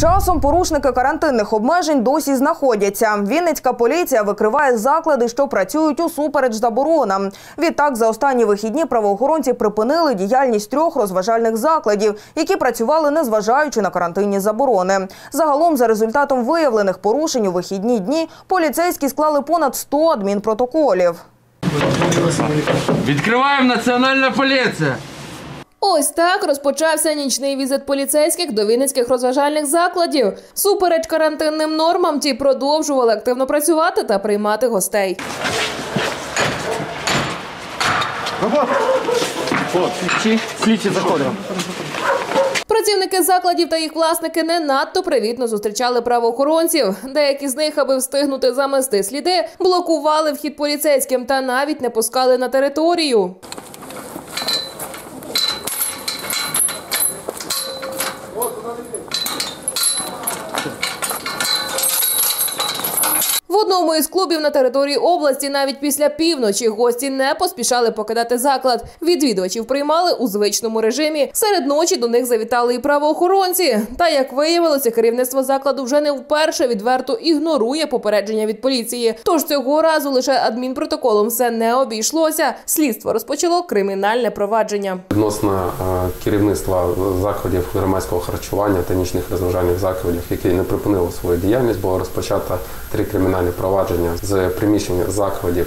часом порушники карантинних обмежень досі знаходяться. Вінницька поліція викриває заклади, що працюють усупереч заборонам. Відтак, за останні вихідні правоохоронці припинили діяльність трьох розважальних закладів, які працювали незважаючи на карантинні заборони. Загалом, за результатом виявлених порушень у вихідні дні, поліцейські склали понад 100 адмінпротоколів. Відкриваємо національна поліція. Ось так розпочався нічний візит поліцейських до вінницьких розважальних закладів. Супереч карантинним нормам, ті продовжували активно працювати та приймати гостей. Слідчі заходимо. Працівники закладів та їх власники не надто привітно зустрічали правоохоронців. Деякі з них, аби встигнути замести сліди, блокували вхід поліцейським та навіть не пускали на територію. Одному із клубів на території області навіть після півночі гості не поспішали покидати заклад. Відвідувачів приймали у звичному режимі. Серед ночі до них завітали і правоохоронці. Та як виявилося, керівництво закладу вже не вперше відверто ігнорує попередження від поліції. Тож цього разу лише адмінпротоколом все не обійшлося. Слідство розпочало кримінальне провадження. Відносно е, керівництва закладів громадського харчування та нічних розважальних закладів, які не припинили свою діяльність, було розпочато три кримінальні провадження з приміщень закладів.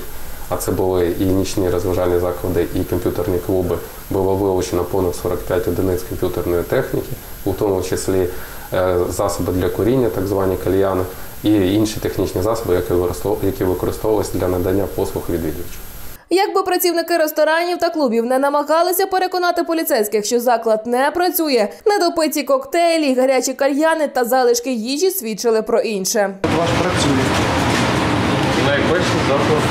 А це були і нічні розважальні заклади, і комп'ютерні клуби. Було вилучено понад 45 одиниць комп'ютерної техніки, у тому числі е, засоби для куріння, так звані кальяни, і інші технічні засоби, які використовувалися для надання послуг відвідувачів. Якби працівники ресторанів та клубів не намагалися переконати поліцейських, що заклад не працює, недопиті коктейлі, гарячі кальяни та залишки їжі свідчили про інше. Ваш працює. Найперше заклад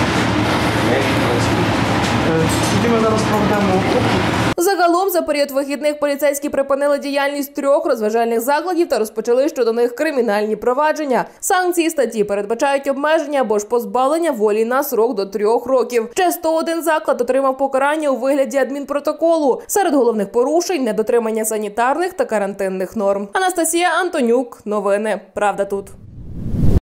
не працює. Е, Тоді ми зараз проведемо. Загалом за період вихідних поліцейські припинили діяльність трьох розважальних закладів та розпочали щодо них кримінальні провадження. Санкції статті передбачають обмеження або ж позбавлення волі на срок до трьох років. Ще 101 заклад отримав покарання у вигляді адмінпротоколу. Серед головних порушень недотримання санітарних та карантинних норм. Анастасія Антонюк. Новини. Правда тут.